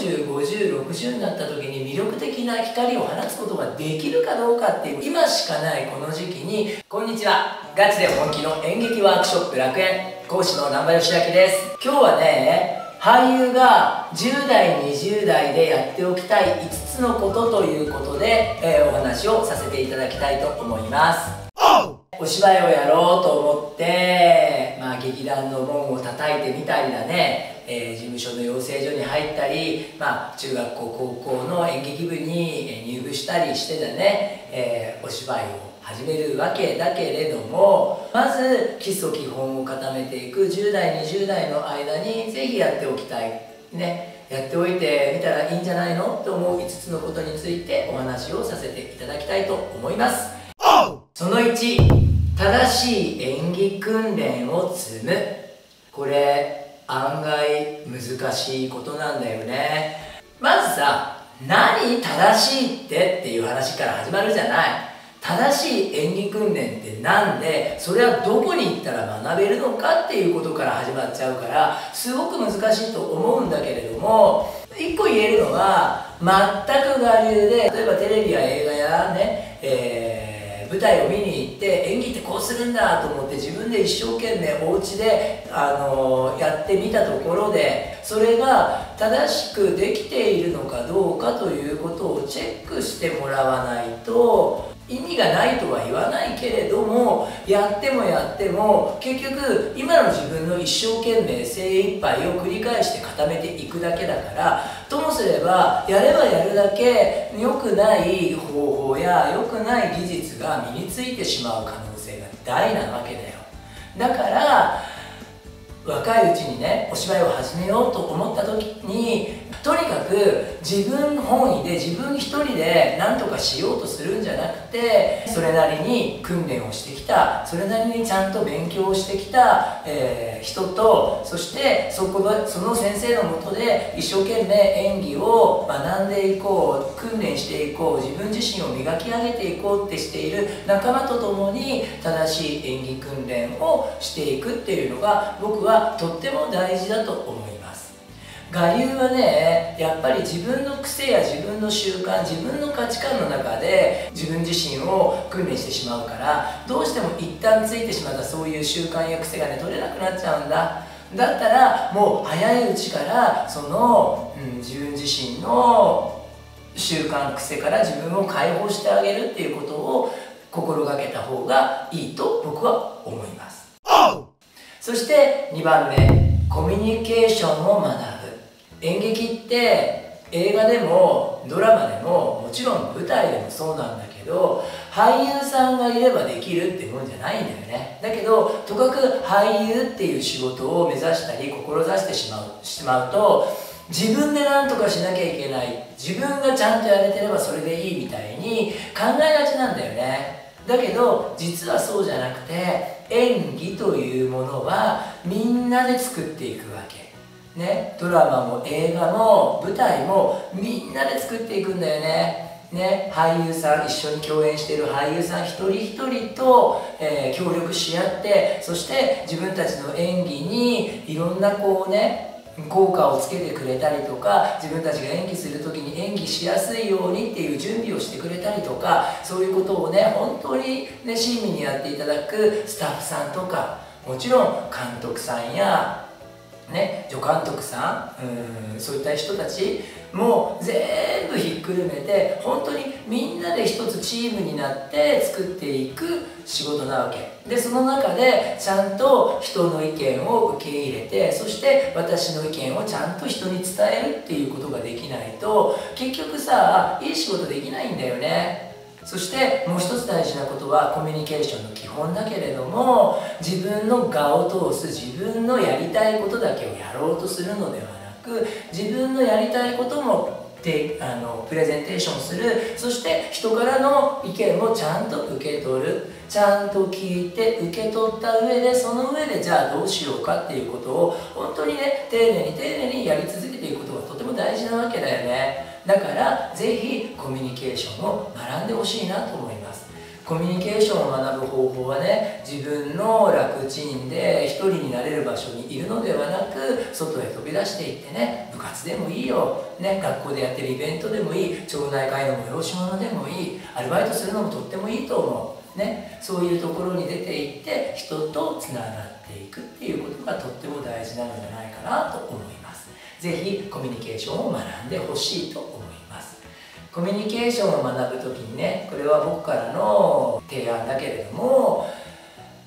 405060になった時に魅力的な光を放つことができるかどうかっていう今しかないこの時期にこんにちは。ガチで本気の演劇ワークショップ楽園講師の南波義明です。今日はね俳優が10代20代でやっておきたい5つのことということで、えー、お話をさせていただきたいと思います。お芝居をやろうと思って、まあ、劇団の門を叩いてみたりだね、えー、事務所の養成所に入ったり、まあ、中学校高校の演劇部に入部したりしてだね、えー、お芝居を始めるわけだけれどもまず基礎基本を固めていく10代20代の間にぜひやっておきたいね。やっておいてみたらいいんじゃないの？と思う5つのことについてお話をさせていただきたいと思います。その1正しい演技訓練を積む。これ案外難しいことなんだよね。まずさ何正しいってっていう話から始まるじゃない。正しい演技訓練って何でそれはどこに行ったら学べるのかっていうことから始まっちゃうからすごく難しいと思うんだけれども一個言えるのは全く我流で例えばテレビや映画やね、えー舞台を見に行って演技ってこうするんだと思って自分で一生懸命お家であのやってみたところでそれが正しくできているのかどうかということをチェックしてもらわないと意味がないとは言わないけれどもやってもやっても結局今の自分の一生懸命精一杯を繰り返して固めていくだけだからともすればやればやるだけ良くない方法や良くない技術が身についてしまう可能性が大なわけだよ。だから若いうちにねお芝居を始めようと思った時にとにかく自分本位で自分一人で何とかしようとするんじゃなくてそれなりに訓練をしてきた。それなりにちゃんと勉強をしてきた、えー、人とそしてそこその先生のもとで一生懸命演技を学んでいこう訓練していこう自分自身を磨き上げていこうってしている仲間と共に正しい演技訓練をしていくっていうのが僕はとっても大事だと思います。我流はねやっぱり自分の癖や自分の習慣自分の価値観の中で自分自身を訓練してしまうからどうしても一旦ついてしまったそういう習慣や癖がね取れなくなっちゃうんだ。だったらもう早いうちからその、うん、自分自身の習慣癖から自分を解放してあげるっていうことを心がけた方がいいと僕は思います。そして2番目コミュニケーションを学ぶ。演劇って映画でもドラマでももちろん舞台でもそうなんだけど俳優さんがいればできるってもんじゃないんだよね。だけどとかく俳優っていう仕事を目指したり志してしまうしまうと自分で何とかしなきゃいけない自分がちゃんとやれてればそれでいいみたいに考えがちなんだよね。だけど実はそうじゃなくて演技というものはみんなで作っていくわけ。ね、ドラマも映画も舞台もみんなで作っていくんだよね。ね、俳優さん一緒に共演している俳優さん一人一人と、えー、協力し合ってそして自分たちの演技にいろんなこうね効果をつけてくれたりとか自分たちが演技する時に演技しやすいようにっていう準備をしてくれたりとかそういうことをね本当にね親身にやっていただくスタッフさんとかもちろん監督さんやね、助監督さんうんそういった人たちもう全部ひっくるめて本当にみんなで一つチームになって作っていく仕事なわけ。でその中でちゃんと人の意見を受け入れてそして私の意見をちゃんと人に伝えるっていうことができないと結局さいい仕事できないんだよね。そしてもう一つ大事なことはコミュニケーションの基本だけれども自分の我を通す自分のやりたいことだけをやろうとするのではなく自分のやりたいこともであのプレゼンテーションする。そして人からの意見もちゃんと受け取る。ちゃんと聞いて受け取った上でその上でじゃあどうしようかっていうことを本当にね丁寧に丁寧にやり続けていくことがとても大事なわけだよね。だから是非コミュニケーションを学んでほしいなと思います。コミュニケーションを学ぶ方法はね自分の楽ちんで一人になれる場所にいるのではなく外へ飛び出していってね部活でもいいよ、ね、学校でやってるイベントでもいい。町内会の催し物でもいい。アルバイトするのもとってもいいと思う、ね、そういうところに出ていって人とつながっていくっていうことがとっても大事なのではないかなと思います。是非コミュニケーションを学んでほしいと思います。コミュニケーションを学ぶ時にねこれは僕からの提案だけれども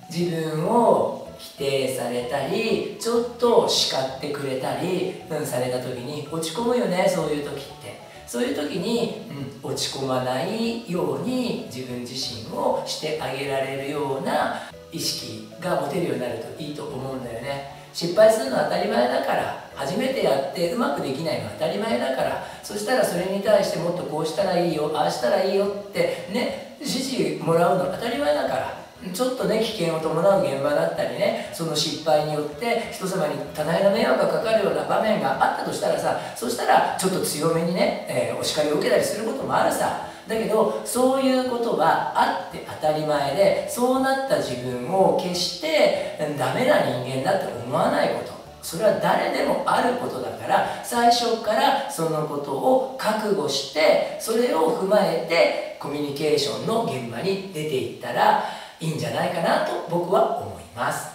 自分を否定されたりちょっと叱ってくれたり、うん、された時に落ち込むよねそういう時って。そういう時に、うん、落ち込まないように自分自身をしてあげられるような意識が持てるようになるといいと思うんだよね。失敗するのは当たり前だから初めてやってうまくできないのは当たり前だからそしたらそれに対してもっとこうしたらいいよああしたらいいよってね指示もらうのは当たり前だから。ちょっとね危険を伴う現場だったりねその失敗によって人様に多大な迷惑がかかるような場面があったとしたらさそしたらちょっと強めにね、えー、お叱りを受けたりすることもあるさ。だけどそういうことはあって当たり前でそうなった自分を決してダメな人間だって思わないこと。それは誰でもあることだから最初からそのことを覚悟してそれを踏まえてコミュニケーションの現場に出ていったらいいんじゃないかなと僕は思います。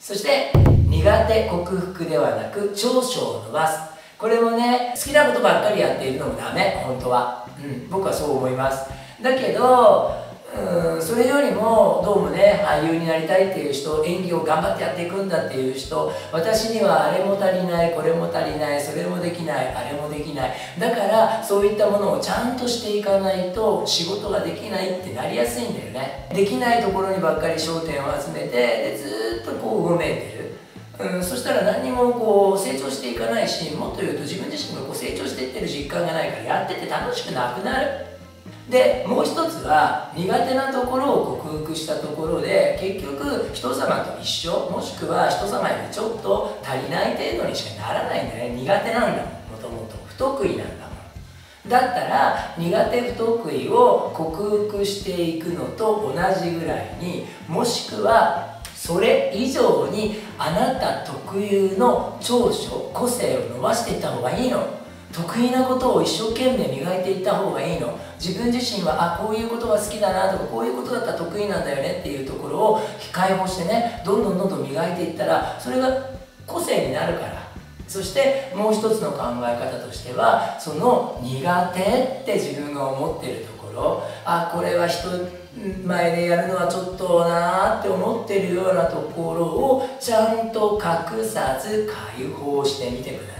そして苦手克服ではなく長所を伸ばす。これもね好きなことばっかりやっているのもダメ。本当は、うん、僕はそう思います。だけどうんそれよりもどうもね俳優になりたいっていう人演技を頑張ってやっていくんだっていう人私にはあれも足りないこれも足りないそれもできないあれもできない。だからそういったものをちゃんとしていかないと仕事ができないってなりやすいんだよね。できないところにばっかり焦点を集めてでずっとこううごめいてる。うん、そしたら何にもこう成長していかないしもっと言うと自分自身がこう成長していってる実感がないからやってて楽しくなくなる。でもう一つは苦手なところを克服したところで結局人様と一緒もしくは人様よりちょっと足りない程度にしかならないんだね。苦手なんだもんもともと不得意なんだもん。だったら苦手不得意を克服していくのと同じぐらいにもしくはそれ以上にあなた特有の長所個性を伸ばしていった方がいいの。得意なことを一生懸命磨いていった方がいいの。自分自身はあこういうことが好きだなとかこういうことだったら得意なんだよねっていうところを解放してねどんどんどんどん磨いていったらそれが個性になるから。そしてもう一つの考え方としてはその苦手って自分が思ってるところ。あこれは人前でやるのはちょっとなーって思ってるようなところをちゃんと隠さず解放してみてください。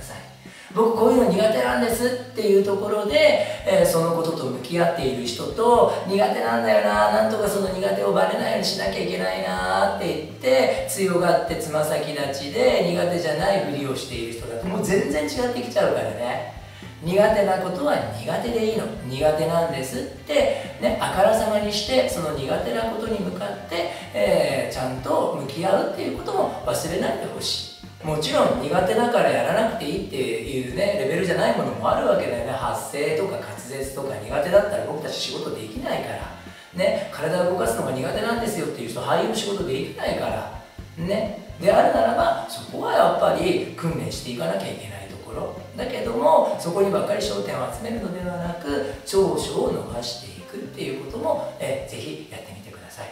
僕こういうの苦手なんですっていうところで、えー、そのことと向き合っている人と苦手なんだよななんとかその苦手をバレないようにしなきゃいけないなって言って強がってつま先立ちで苦手じゃないふりをしている人だともう全然違ってきちゃうからね。苦手なことは苦手でいいの。苦手なんですって、ね、あからさまにしてその苦手なことに向かって、えー、ちゃんと向き合うっていうことも忘れないでほしい。もちろん苦手だからやらなくていいっていうねレベルじゃないものもあるわけだよね。発声とか滑舌とか苦手だったら僕たち仕事できないから。ね体を動かすのが苦手なんですよっていう人俳優の仕事できないから。ね。であるならばそこはやっぱり訓練していかなきゃいけないところ。だけどもそこにばっかり焦点を集めるのではなく長所を伸ばしていくっていうこともえぜひやってみてください。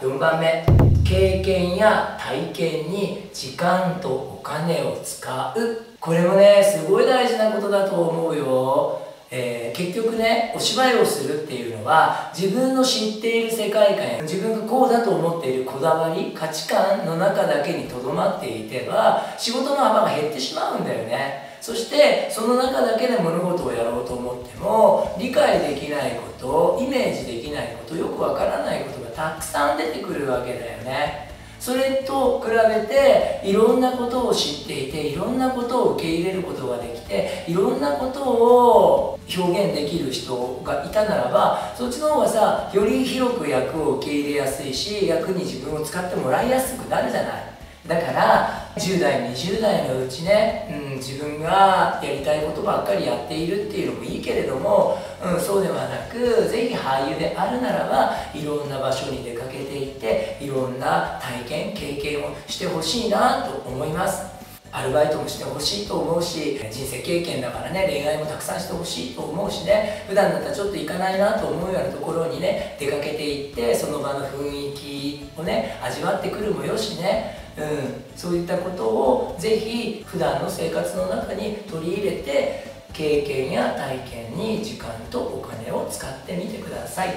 4番目経験や体験に時間とお金を使う。これもねすごい大事なことだと思うよ、えー、結局ねお芝居をするっていうのは自分の知っている世界観や自分がこうだと思っているこだわり価値観の中だけにとどまっていては仕事の幅が減ってしまうんだよね。そしてその中だけで物事をやろうと思っても理解できないことイメージできないことよくわからないことがたくさん出てくるわけだよね。それと比べていろんなことを知っていていろんなことを受け入れることができていろんなことを表現できる人がいたならばそっちの方がさより広く役を受け入れやすいし役に自分を使ってもらいやすくなるじゃない。だから10代20代のうちね、うん、自分がやりたいことばっかりやっているっていうのもいいけれども、うん、そうではなくぜひ俳優であるならばいろんな場所に出かけていっていろんな体験経験をしてほしいなと思います。アルバイトもしてほしいと思うし人生経験だからね恋愛もたくさんしてほしいと思うしね。普段だったらちょっと行かないなと思うようなところにね出かけていってその場の雰囲気をね味わってくるもよしね。うん、そういったことをぜひ普段の生活の中に取り入れて経験や体験に時間とお金を使ってみてください。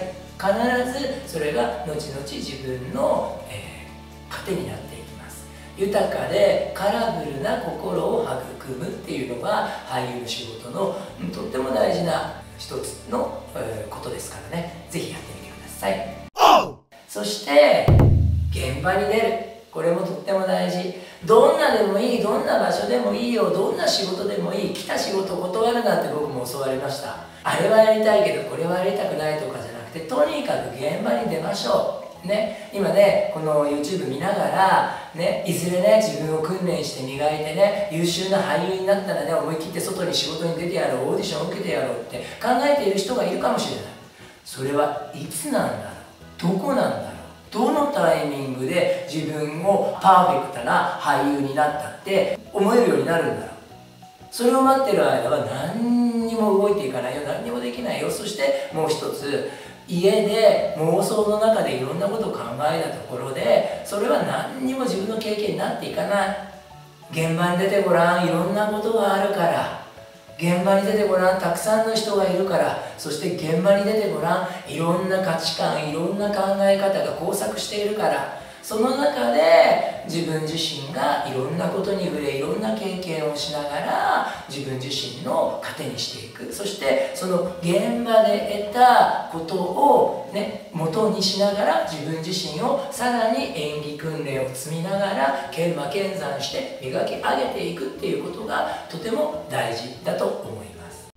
必ずそれが後々自分の、えー、糧になっていきます。豊かでカラフルな心を育むっていうのが俳優の仕事のとっても大事な一つの、えー、ことですからね。是非やってみてください。そして現場に出るこれもとっても大事。どんなでもいいどんな場所でもいいよどんな仕事でもいい来た仕事断るなって僕も教わりました。あれはやりたいけどこれはやりたくないとかじゃなくてとにかく現場に出ましょう。ね、今ねこの YouTube 見ながら、ね、いずれね自分を訓練して磨いてね優秀な俳優になったらね思い切って外に仕事に出てやろうオーディションを受けてやろうって考えている人がいるかもしれない。それはいつなんだろう？どこなんだろう？どのタイミングで自分をパーフェクトな俳優になったって思えるようになるんだろう。それを待ってる間は何にも動いていかないよ。何にもできないよ。そしてもう一つ家で妄想の中でいろんなことを考えたところでそれは何にも自分の経験になっていかない。現場に出てごらん。いろんなことがあるから。現場に出てごらんたくさんの人がいるからそして現場に出てごらんいろんな価値観いろんな考え方が交錯しているからその中で自分自身がいろんなことに触れいろんな経験をしながら自分自身の糧にしていく。そしてその現場で得たことをね元にしながら自分自身をさらに演技訓練を積みながら研磨研鑽して磨き上げていくっていうことがとても大事だと思います。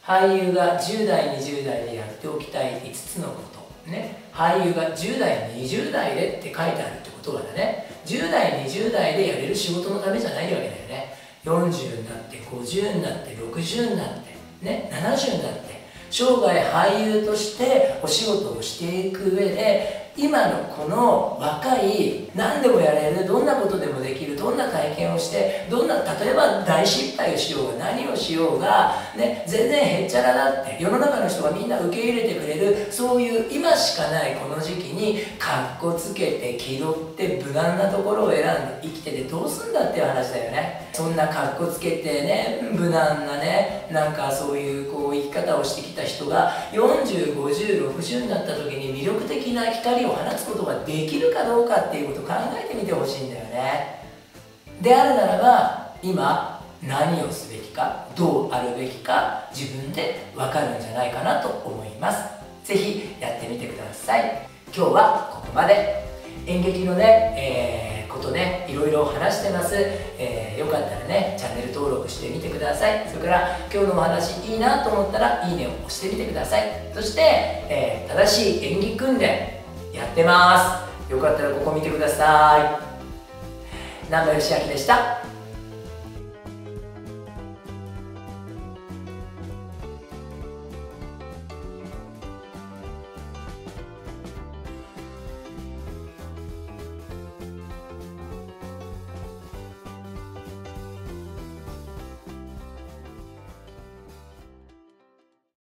俳優が10代20代でやっておきたい5つのことね、俳優が10代20代でって書いてあるってことはね10代20代でやれる仕事のためじゃないわけだよね。40になって50になって60になってね70になって生涯俳優としてお仕事をしていく上で今のこの若い何でもやれるどんなことでもできるどんな体験をしてどんな例えば大失敗をしようが何をしようが、ね、全然へっちゃらだって世の中の人がみんな受け入れてくれるそういう今しかないこの時期にかっこつけて気取って無難なところを選んで生きててどうすんだっていう話だよね。そんなかっこつけてね無難なねなんかそういうこう生き方をしてきた人が405060になった時に魅力的な光を放つことができるかどうかっていうことを考えてみてほしいんだよね。であるならば今何をすべきかどうあるべきか自分で分かるんじゃないかなと思います。是非やってみてください。今日はここまで。演劇のね、えー、ことねいろいろ話してます、えー、よかったらねチャンネル登録してみてください。それから今日のお話いいなと思ったらいいねを押してみてください。そして、えー、正しい演技訓練やってます。よかったらここ見てください。南波義明でした。